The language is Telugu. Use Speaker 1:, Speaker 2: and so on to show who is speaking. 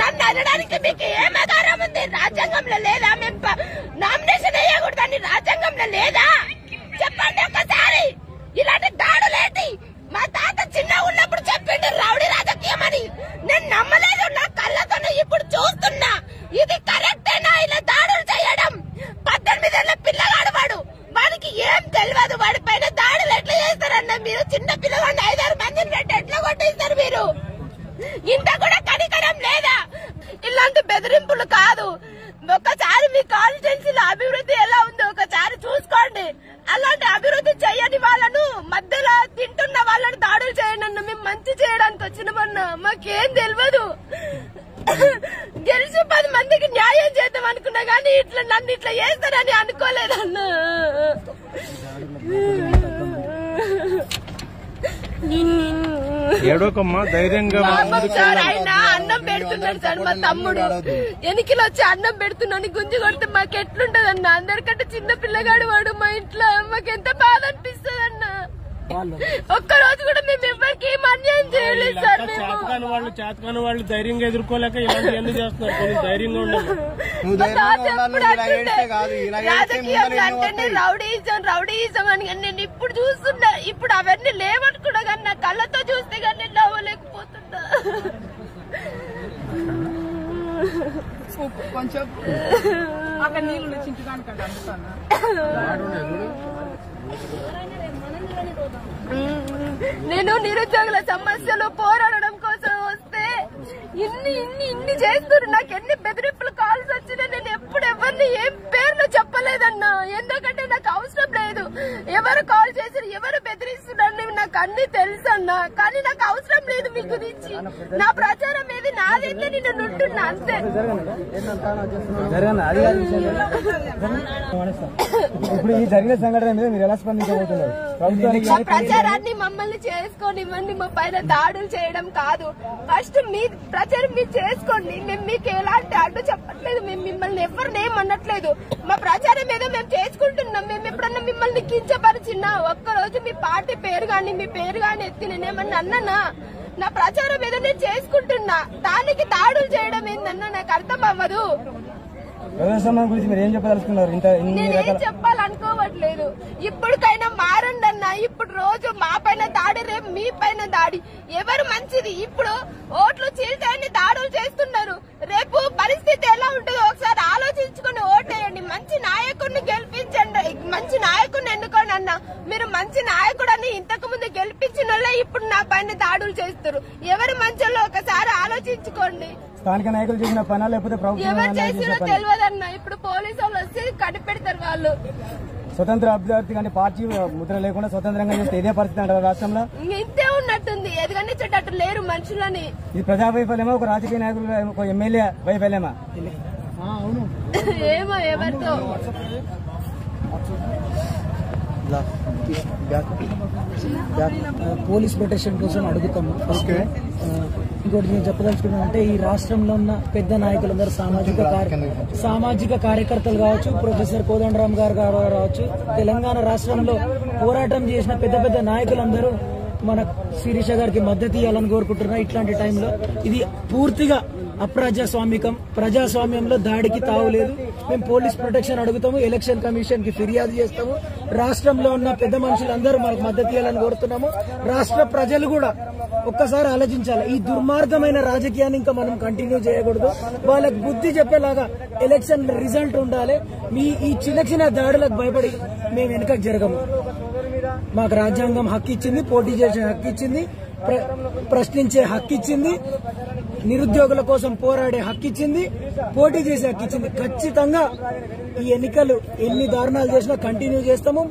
Speaker 1: నన్ను అనడానికి మీకు ఏం ఆధారం ఉంది? రాజ్యాంగంలో లేదా? మేము నామినేషన్ వేయకూడదని రాజ్యాంగంలో లేదా? చెప్పండి ఒకసారి ఇలాంటి దాడులేంటి మా తాత చిన్న ఉన్నప్పుడు చెప్పిండు రౌడీ రాజకీయం అని. నేను నమ్మలేదు నా కళ్ళతోనే ఇప్పుడు చూస్తున్నా. ఇది కరెక్టేనా? ఇలా దాడులు చేయడం. పద్దెనిమిది ఏళ్ళ పిల్లగాడు వాడు. వాడికి ఏం తెలియదు. వాడి పైన దాడులు ఎట్లా చేస్తారన్న మీరు? చిన్న పిల్లగాడిని ఐదారు మందిని పెట్టి ఎట్లా కొట్టేస్తారు మీరు? ఇంత ఇలాంటి బెదిరింపులు కాదు. ఒకసారి మీ కాన్స్టిట్యున్సీలో అభివృద్ధి ఎలా ఉందో ఒకసారి చూసుకోండి. అలాంటి అభివృద్ధి చేయని వాళ్ళను మధ్యలో తింటున్న వాళ్ళని దాడులు చేయండి అన్న మేము మంచి చేయడానికి వచ్చినామన్నా మాకేం తెలియదు గెలిచి పది మందికి న్యాయం చేద్దాం అనుకున్నా కానీ ఇట్లా నన్ను ఇట్లా చేస్తారని అనుకోలేదన్నా.
Speaker 2: ఏడోకమ్మా ధైర్యంగా
Speaker 1: అన్నం పెడుతున్నాడు సార్ మా తమ్ముడు. ఎనికిలో వచ్చి అన్నం పెడుతున్నాను గుంజి కొడితే మాకు ఎట్లుంటది అన్న? అందరికంటే చిన్న పిల్లగాడు వాడు మా ఇంట్లో. మాకు ఎంత బాధ అనిపిస్తుంది అన్న? ఒక్క రోజు కూడా మేము ఎవరికి ఏం అన్యాయం చేయలేదు సార్
Speaker 3: చేతకాని వాళ్ళు చేతకాని వాళ్ళు ధైర్యంగా ఎదుర్కోలేక ఇలాంటివన్నీ చేస్తున్నారు? కొంచెం ధైర్యంగా ఉండాలి
Speaker 4: ఏడిస్తే
Speaker 1: రాజకీయం అంటేనే. రౌడీయిజం రౌడీయిజం అని. నేను ఇప్పుడు చూస్తున్నా. ఇప్పుడు అవన్నీ లేవనుకున్నా కానీ నా కళ్ళతో చూస్తే కానీ నేను నవ్వలేకపోతున్నా.
Speaker 4: కొంచెం
Speaker 1: నేను నిరుద్యోగుల సమస్యలు పోరాడడం కోసం వస్తే ఇన్ని ఇన్ని ఇన్ని చేస్తున్నారు. నాకు ఎన్ని బెదిరింపులు కాల్స్ వచ్చినా నేను ఎప్పుడు ఎవరిని ఏం పేర్లు చెప్పలేదన్నా ఎందుకంటే నాకు అవసరం లేదు ఎవరు కాల్ చేసి ఎవరు బెదిరిస్తున్నారు నాకు అన్ని తెలుసు అన్నా. కానీ నాకు అవసరం లేదు మీ గురించి నా ప్రచారం ఏది నాదైతే నేను నుంటున్నా అంతే.
Speaker 5: ఇప్పుడు ఈ జరిగిన సంఘటన మీద మీరు ఎలా స్పందించబోతున్నారు?
Speaker 1: మా ప్రచారాన్ని మమ్మల్ని చేసుకోనివ్వండి మా పైన దాడులు చేయడం కాదు. ఫస్ట్ మీ ప్రచారం మీరు చేసుకోండి. మేము మీకు ఎలాంటి అడ్డు చెప్పట్లేదు. మేము మిమ్మల్ని ఎవరిని ఏమనట్లేదు మా ప్రచారం ఏదో మేము చేసుకుంటున్నాం మేము మిమ్మల్ని కించపరిచినా ఒక్క రోజు మీ పార్టీ పేరు గాని మీ పేరు గాని ఎత్తి నేనేమన్నా అన్నానా నా ప్రచారం ఏదో నేను చేసుకుంటున్నా. దానికి దాడులు చేయడం ఏందన్నా నాకు అర్థం అవ్వదు
Speaker 5: ప్రజాస్వామ్యం గురించి మీరు ఏం చెప్పదలుచుకున్నారు? ఇంత ఇన్ని
Speaker 1: నేనేం చెప్పాలనుకోవట్లేదు. ఇప్పటికైనా మారండి అన్న. ఇప్పుడు రోజు మా పైన దాడి రేపు మీ పైన దాడి. ఎవరు మంచిది? ఇప్పుడు ఓట్లు చీల్చాయని దాడులు చేస్తున్నారు రేపు పరిస్థితి ఎలా ఉంటుందో ఒకసారి ఆలోచించుకుని ఓటేయండి మంచి నాయకుడిని గెలిపించండి మంచి నాయకుడిని అన్న మీరు మంచి నాయకుడు అని ఇంతకు ముందు గెలిపించిన వాళ్ళే ఇప్పుడు నా పైన దాడులు చేస్తారు ఎవరు మంచోళ్ళో ఒకసారి ఆలోచించుకోండి.
Speaker 5: స్థానిక నాయకులు చేసిన పనా లేకపోతే ప్రభుత్వం
Speaker 1: ఎవరు
Speaker 5: చేసిన?
Speaker 1: తెలియదన్న ఇప్పుడు పోలీసు వాళ్ళు వస్తే కనిపెడతారు వాళ్ళు.
Speaker 5: స్వతంత్ర అభ్యర్థి కంటే పార్టీ ముద్ర లేకుండా స్వతంత్రంగా చేస్తే ఇదే పరిస్థితి అంటారు రాష్ట్రంలో?
Speaker 1: ఇంతే ఉన్నట్టుంది ఎదగనిచ్చేటట్టు లేరు మనుషులని.
Speaker 5: ఇది ప్రజా వైఫల్యమా ఒక రాజకీయ నాయకులు ఒక ఎమ్మెల్యే వైఫల్యమా?
Speaker 1: ఏమో ఎవరితో.
Speaker 6: పోలీస్ ప్రొటెక్షన్ కోసం అడుగుతాము ఫస్ట్. ఇంకోటి నేను చెప్పదలుచుకున్నాను అంటే ఈ రాష్ట్రంలో ఉన్న పెద్ద నాయకులందరూ సామాజిక సామాజిక కార్యకర్తలు కావచ్చు ప్రొఫెసర్ కోదండరామ్ గారు గారు కావచ్చు తెలంగాణ రాష్ట్రంలో పోరాటం చేసిన పెద్ద పెద్ద నాయకులందరూ మన శిరీష గారికి మద్దతు ఇవ్వాలని కోరుకుంటున్నా ఇట్లాంటి టైంలో. ఇది పూర్తిగా అప్రజాస్వామికం ప్రజాస్వామ్యంలో దాడికి తావులేదు. మేము పోలీస్ ప్రొటెక్షన్ అడుగుతాము ఎలక్షన్ కమిషన్కి ఫిర్యాదు చేస్తాము. రాష్ట్రంలో ఉన్న పెద్ద మనుషులందరూ మనకు మద్దతు ఇవ్వాలని కోరుతున్నాము. రాష్ట్ర ప్రజలు కూడా ఒక్కసారి ఆలోచించాలి. ఈ దుర్మార్గమైన రాజకీయాన్ని ఇంకా మనం కంటిన్యూ చేయకూడదు. వాళ్ళకి బుద్ధి చెప్పేలాగా ఎలక్షన్ రిజల్ట్ ఉండాలి. మీ ఈ చిన్న చిన్న దాడులకు భయపడి మేము వెనుకకు జరగము. మాకు రాజ్యాంగం హక్కు ఇచ్చింది పోటీ చేసే హక్కు ఇచ్చింది ప్ర- ప్రశ్నించే హక్కు ఇచ్చింది. నిరుద్యోగుల కోసం పోరాడే హక్కు ఇచ్చింది పోటీ చేసే హక్కు ఇచ్చింది. ఖచ్చితంగా ఈ ఎన్నికలు ఎన్ని దారుణాలు చేసినా కంటిన్యూ చేస్తాము.